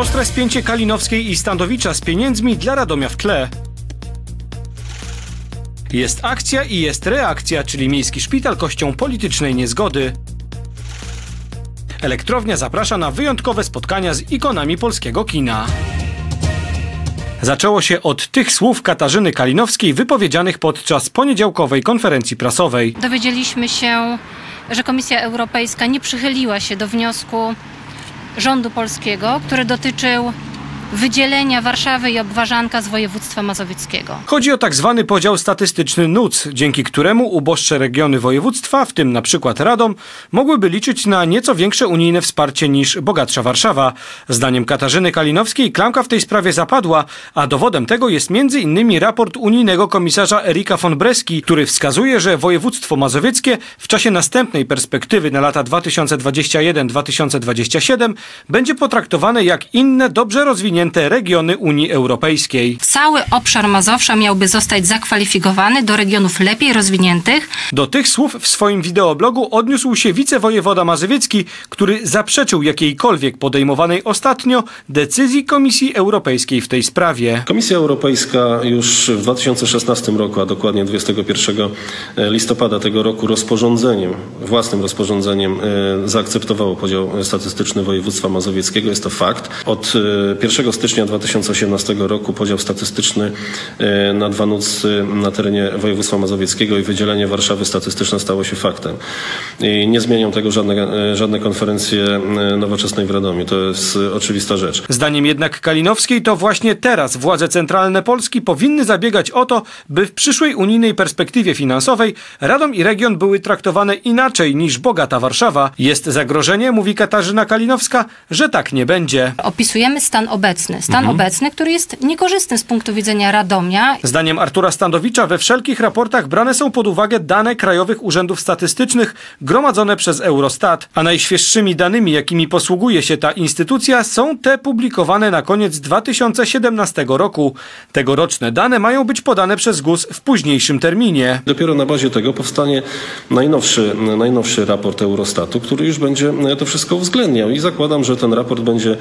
Ostre spięcie Kalinowskiej i Standowicza z pieniędzmi dla Radomia w tle. Jest akcja i jest reakcja, czyli Miejski Szpital kością politycznej niezgody. Elektrownia zaprasza na wyjątkowe spotkania z ikonami polskiego kina. Zaczęło się od tych słów Katarzyny Kalinowskiej wypowiedzianych podczas poniedziałkowej konferencji prasowej. Dowiedzieliśmy się, że Komisja Europejska nie przychyliła się do wniosku rządu polskiego, który dotyczył wydzielenia Warszawy i Obwarzanka z województwa mazowieckiego. Chodzi o tak zwany podział statystyczny NUC, dzięki któremu uboższe regiony województwa, w tym na przykład Radom, mogłyby liczyć na nieco większe unijne wsparcie niż bogatsza Warszawa. Zdaniem Katarzyny Kalinowskiej klamka w tej sprawie zapadła, a dowodem tego jest m.in. raport unijnego komisarza Erika von Breski, który wskazuje, że województwo mazowieckie w czasie następnej perspektywy na lata 2021-2027 będzie potraktowane jak inne dobrze rozwinięte regiony Unii Europejskiej. Cały obszar Mazowsza miałby zostać zakwalifikowany do regionów lepiej rozwiniętych. Do tych słów w swoim wideoblogu odniósł się wicewojewoda mazowiecki, który zaprzeczył jakiejkolwiek podejmowanej ostatnio decyzji Komisji Europejskiej w tej sprawie. Komisja Europejska już w 2016 roku, a dokładnie 21 listopada tego roku rozporządzeniem, własnym rozporządzeniem e, zaakceptowała podział statystyczny województwa mazowieckiego. Jest to fakt. Od e, 1 stycznia 2018 roku podział statystyczny e, na dwa NUC na terenie województwa mazowieckiego i wydzielenie Warszawy statystyczne stało się faktem. I nie zmienią tego żadne, e, żadne konferencje e, nowoczesnej w Radomiu. To jest oczywista rzecz. Zdaniem jednak Kalinowskiej to właśnie teraz władze centralne Polski powinny zabiegać o to, by w przyszłej unijnej perspektywie finansowej Radom i region były traktowane inaczej niż bogata Warszawa. Jest zagrożenie, mówi Katarzyna Kalinowska, że tak nie będzie. Opisujemy stan obecny. Stan obecny, który jest niekorzystny z punktu widzenia Radomia. Zdaniem Artura Standowicza we wszelkich raportach brane są pod uwagę dane krajowych urzędów statystycznych gromadzone przez Eurostat, a najświeższymi danymi, jakimi posługuje się ta instytucja, są te publikowane na koniec 2017 roku. Tegoroczne dane mają być podane przez GUS w późniejszym terminie. Dopiero na bazie tego powstanie najnowszy, najnowszy raport Eurostatu, który już będzie to wszystko uwzględniał i zakładam, że ten raport będzie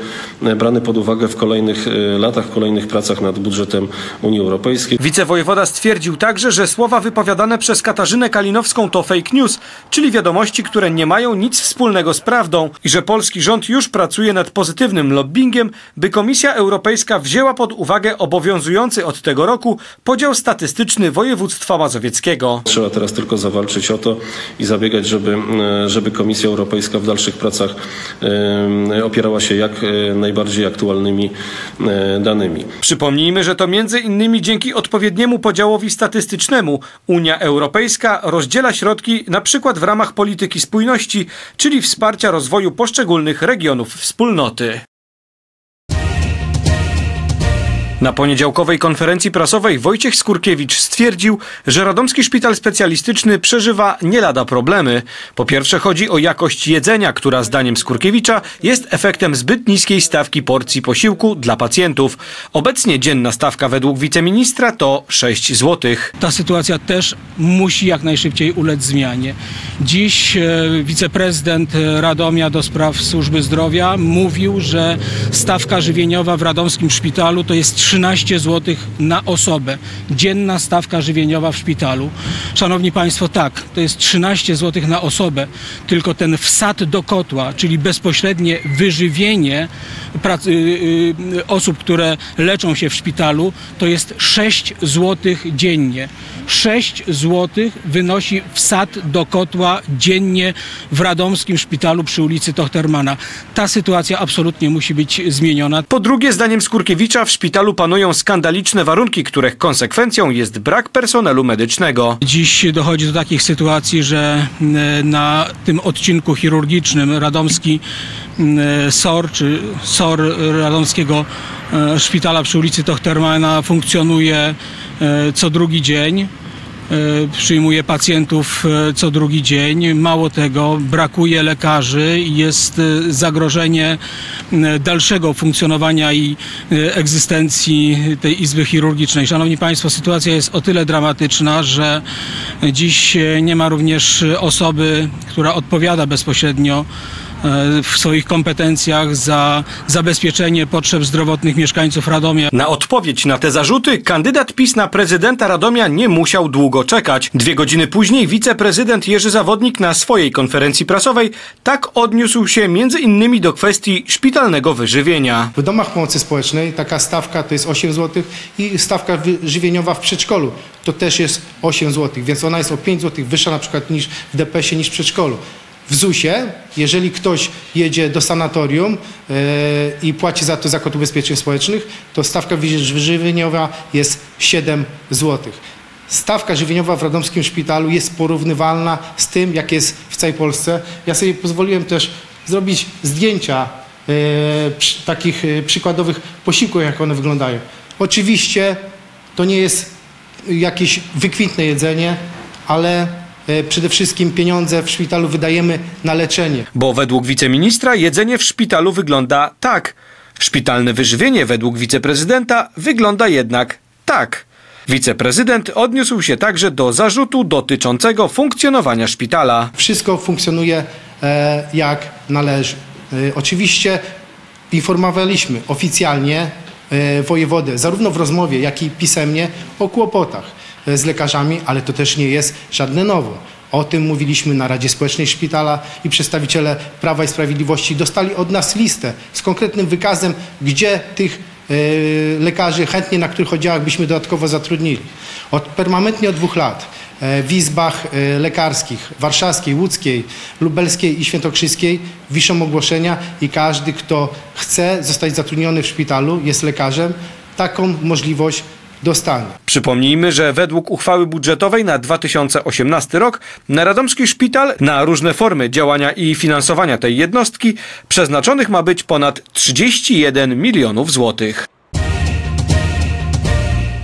brany pod uwagę w kolejnych e, latach, w kolejnych pracach nad budżetem Unii Europejskiej. Wicewojewoda stwierdził także, że słowa wypowiadane przez Katarzynę Kalinowską to fake news, czyli wiadomości, które nie mają nic wspólnego z prawdą i że polski rząd już pracuje nad pozytywnym lobbyingiem, by Komisja Europejska wzięła pod uwagę obowiązujący od tego roku podział statystyczny województwa mazowieckiego. Trzeba teraz tylko zawalczyć o to i zabiegać, żeby, e, żeby Komisja Europejska w dalszych pracach opierała się jak e, najbardziej aktualnymi e, danymi. Przypomnijmy, że to między innymi dzięki odpowiedniemu podziałowi statystycznemu Unia Europejska rozdziela środki na przykład w ramach polityki spójności, czyli wsparcia rozwoju poszczególnych regionów wspólnoty. Na poniedziałkowej konferencji prasowej Wojciech Skurkiewicz stwierdził, że Radomski Szpital Specjalistyczny przeżywa nie lada problemy. Po pierwsze chodzi o jakość jedzenia, która zdaniem Skurkiewicza jest efektem zbyt niskiej stawki porcji posiłku dla pacjentów. Obecnie dzienna stawka według wiceministra to 6 zł. Ta sytuacja też musi jak najszybciej ulec zmianie. Dziś e, wiceprezydent Radomia do spraw służby zdrowia mówił, że stawka żywieniowa w radomskim szpitalu to jest 13 zł na osobę. Dzienna stawka żywieniowa w szpitalu. Szanowni Państwo, tak, to jest 13 zł na osobę, tylko ten wsad do kotła, czyli bezpośrednie wyżywienie prac, y, y, osób, które leczą się w szpitalu, to jest 6 zł dziennie. 6 zł wynosi wsad do kotła dziennie w radomskim szpitalu przy ulicy Tochtermana. Ta sytuacja absolutnie musi być zmieniona. Po drugie, zdaniem Skurkiewicza w szpitalu panują skandaliczne warunki, których konsekwencją jest brak personelu medycznego. Dziś dochodzi do takich sytuacji, że e, na tym odcinku chirurgicznym radomski e, SOR, czy SOR Radomskiego e, Szpitala przy ulicy Tochtermana funkcjonuje co drugi dzień. E, Przyjmuje pacjentów e, co drugi dzień. Mało tego, brakuje lekarzy i jest e, zagrożenie dalszego funkcjonowania i egzystencji tej izby chirurgicznej. Szanowni Państwo, sytuacja jest o tyle dramatyczna, że dziś nie ma również osoby, która odpowiada bezpośrednio w swoich kompetencjach za zabezpieczenie potrzeb zdrowotnych mieszkańców Radomia. Na odpowiedź na te zarzuty kandydat PiS na prezydenta Radomia nie musiał długo czekać. Dwie godziny później wiceprezydent Jerzy Zawodnik na swojej konferencji prasowej tak odniósł się między innymi do kwestii szpitalnego wyżywienia. W domach pomocy społecznej taka stawka to jest 8 zł i stawka żywieniowa w przedszkolu to też jest 8 zł, więc ona jest o 5 zł wyższa na przykład niż w DPS-ie, niż w przedszkolu. W ZUS-ie, jeżeli ktoś jedzie do sanatorium e, i płaci za to Zakład Ubezpieczeń Społecznych, to stawka żywieniowa jest 7 zł. Stawka żywieniowa w radomskim szpitalu jest porównywalna z tym, jak jest w całej Polsce. Ja sobie pozwoliłem też zrobić zdjęcia e, przy, takich e, przykładowych posiłków, jak one wyglądają. Oczywiście to nie jest jakieś wykwintne jedzenie, ale przede wszystkim pieniądze w szpitalu wydajemy na leczenie. Bo według wiceministra jedzenie w szpitalu wygląda tak. Szpitalne wyżywienie według wiceprezydenta wygląda jednak tak. Wiceprezydent odniósł się także do zarzutu dotyczącego funkcjonowania szpitala. Wszystko funkcjonuje e, jak należy. E, oczywiście informowaliśmy oficjalnie e, wojewodę, zarówno w rozmowie, jak i pisemnie, o kłopotach e, z lekarzami, ale to też nie jest żadne nowo. O tym mówiliśmy na Radzie Społecznej Szpitala i przedstawiciele Prawa i Sprawiedliwości dostali od nas listę z konkretnym wykazem, gdzie tych e, lekarzy chętnie na których oddziałach byśmy dodatkowo zatrudnili. Od, permanentnie od dwóch lat e, w izbach e, lekarskich warszawskiej, łódzkiej, lubelskiej i świętokrzyskiej wiszą ogłoszenia i każdy, kto chce zostać zatrudniony w szpitalu, jest lekarzem, taką możliwość dostanie. Przypomnijmy, że według uchwały budżetowej na 2018 rok na Radomski Szpital na różne formy działania i finansowania tej jednostki przeznaczonych ma być ponad 31 milionów złotych.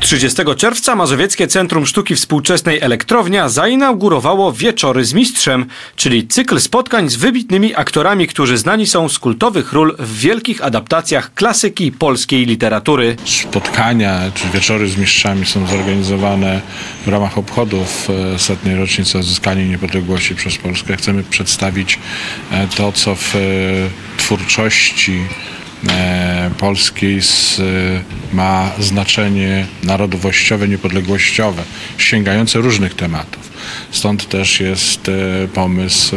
30 czerwca Mazowieckie Centrum Sztuki Współczesnej Elektrownia zainaugurowało Wieczory z Mistrzem, czyli cykl spotkań z wybitnymi aktorami, którzy znani są z kultowych ról w wielkich adaptacjach klasyki polskiej literatury. spotkania czy wieczory z mistrzami są zorganizowane w ramach obchodów e, setnej rocznicy odzyskania niepodległości przez Polskę. Chcemy przedstawić e, to, co w e, twórczości polskiej s- ma znaczenie narodowościowe, niepodległościowe, sięgające różnych tematów. Stąd też jest e, pomysł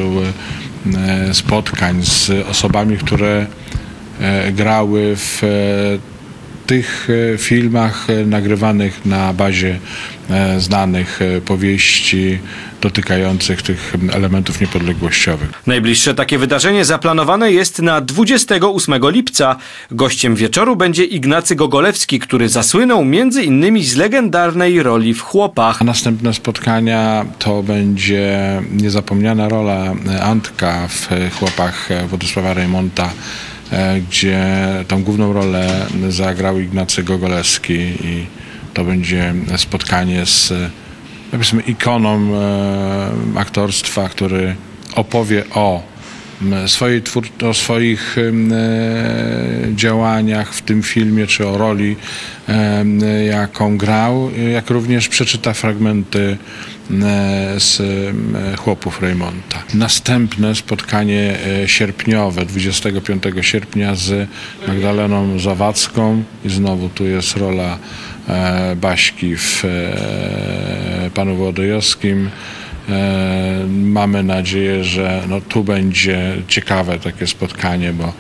e, spotkań z osobami, które e, grały w e, tych e, filmach e, nagrywanych na bazie e, znanych powieści dotykających tych elementów niepodległościowych. Najbliższe takie wydarzenie zaplanowane jest na 28 lipca. Gościem wieczoru będzie Ignacy Gogolewski, który zasłynął między innymi z legendarnej roli w Chłopach. A następne spotkania to będzie niezapomniana rola Antka w Chłopach Władysława Rejmonta, gdzie tą główną rolę zagrał Ignacy Gogolewski i to będzie spotkanie z e, powiedzmy ikoną e, aktorstwa, który opowie o swojej o swoich e, działaniach w tym filmie, czy o roli, jaką grał, jak również przeczyta fragmenty z chłopów Reymonta. Następne spotkanie e, sierpniowe, 25 sierpnia z Magdaleną Zawadzką i znowu tu jest rola e, Baśki w e, Panu Włodojowskim. Mamy nadzieję, że no, tu będzie ciekawe takie spotkanie, bo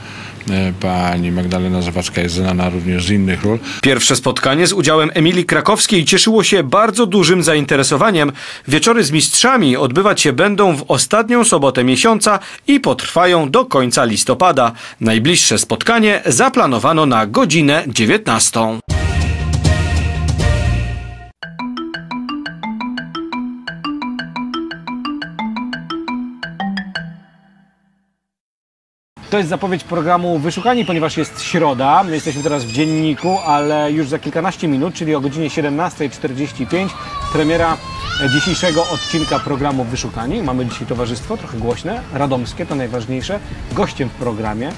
pani Magdalena Zawadzka jest znana również z innych ról. Pierwsze spotkanie z udziałem Emilii Krakowskiej cieszyło się bardzo dużym zainteresowaniem. Wieczory z mistrzami odbywać się będą w ostatnią sobotę miesiąca i potrwają do końca listopada. Najbliższe spotkanie zaplanowano na godzinę 19. To jest zapowiedź programu Wyszukani, ponieważ jest środa. My jesteśmy teraz w dzienniku, ale już za kilkanaście minut, czyli o godzinie 17.45, premiera dzisiejszego odcinka programu Wyszukani. Mamy dzisiaj towarzystwo, trochę głośne, radomskie, to najważniejsze. Gościem w programie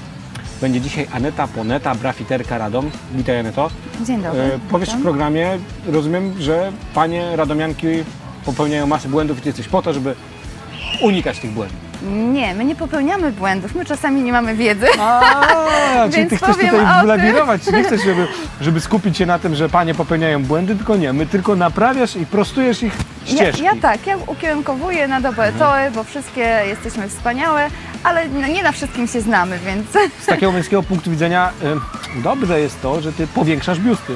będzie dzisiaj Aneta Poneta, brafiterka Radom. Witaj Aneto. Dzień dobry. E, powiesz w programie, rozumiem, że panie radomianki popełniają masę błędów i ty jesteś po to, żeby unikać tych błędów. Nie, my nie popełniamy błędów, my czasami nie mamy wiedzy. A, czyli ty chcesz tutaj lawirować, nie chcesz, żeby, żeby skupić się na tym, że panie popełniają błędy, tylko nie, my tylko naprawiasz i prostujesz ich Ja, ścieżki. ja tak, ja ukierunkowuję na dobre tory, bo wszystkie jesteśmy wspaniałe, ale no, nie na wszystkim się znamy, więc Z takiego męskiego punktu widzenia y, dobrze jest to, że ty powiększasz biusty.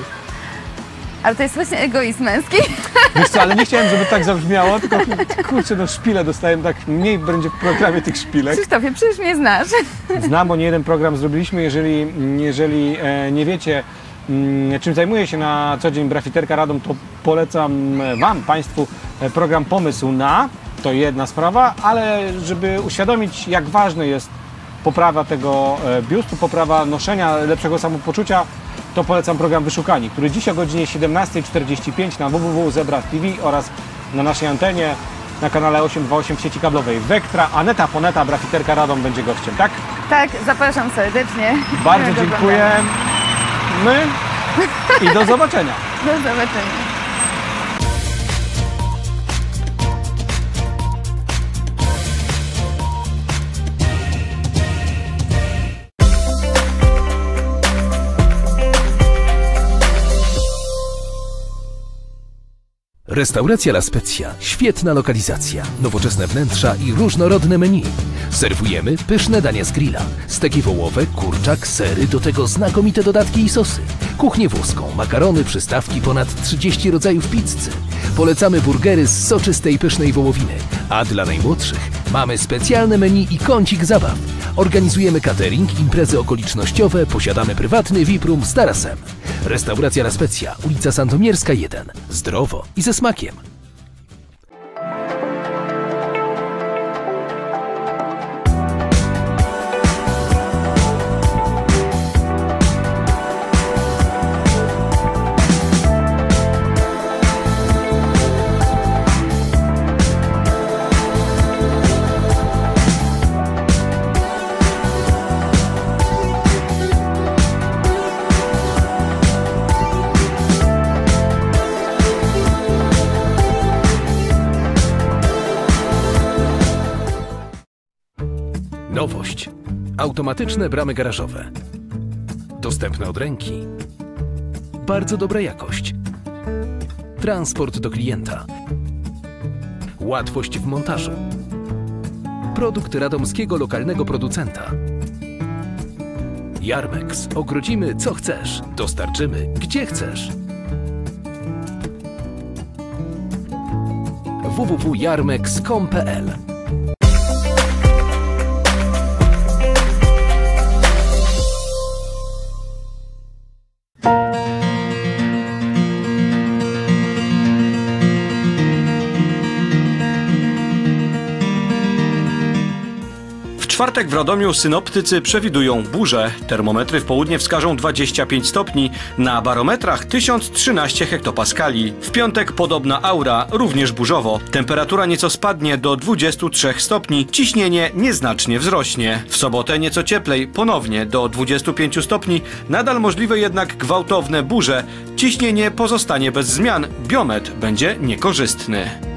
Ale to jest właśnie egoizm męski. Wiesz co, ale nie chciałem, żeby tak zabrzmiało, tylko kurczę, no szpile dostałem, tak mniej będzie w programie tych szpilek. Krzysztofie, przecież mnie znasz. Znam, bo nie jeden program zrobiliśmy. Jeżeli, jeżeli e, nie wiecie, mm, czym zajmuje się na co dzień Brafiterka Radom, to polecam Wam, Państwu e, program Pomysł na. To jedna sprawa, ale żeby uświadomić, jak ważne jest poprawa tego e, biustu, poprawa noszenia, lepszego samopoczucia, to polecam program Wyszukani, który dziś o godzinie 17.45 na www.zebra TV oraz na naszej antenie na kanale 828 w sieci kablowej Vectra. Aneta Poneta, Brafiterka Radom będzie gościem, tak? Tak, zapraszam serdecznie. Bardzo dziękuję. My i do zobaczenia. Do zobaczenia. Restauracja La Spezia. Świetna lokalizacja, nowoczesne wnętrza i różnorodne menu. Serwujemy pyszne dania z grilla. Steki wołowe, kurczak, sery, do tego znakomite dodatki i sosy. Kuchnię włoską, makarony, przystawki, ponad 30 rodzajów pizzy. Polecamy burgery z soczystej pysznej wołowiny. A dla najmłodszych mamy specjalne menu i kącik zabaw. Organizujemy catering, imprezy okolicznościowe, posiadamy prywatny VIP room z tarasem. Restauracja La Spezia, ulica Sandomierska 1. Zdrowo i ze smakiem. Automatyczne bramy garażowe. Dostępne od ręki. Bardzo dobra jakość. Transport do klienta. Łatwość w montażu. Produkt radomskiego lokalnego producenta. Jarmex. Ogrodzimy co chcesz. Dostarczymy gdzie chcesz. www.jarmex.com.pl czwartek w Radomiu synoptycy przewidują burzę. Termometry w południe wskażą 25 stopni, na barometrach 1013 hektopaskali. W piątek podobna aura, również burzowo. Temperatura nieco spadnie do 23 stopni, ciśnienie nieznacznie wzrośnie. W sobotę nieco cieplej, ponownie do 25 stopni, nadal możliwe jednak gwałtowne burze. Ciśnienie pozostanie bez zmian, biometr będzie niekorzystny.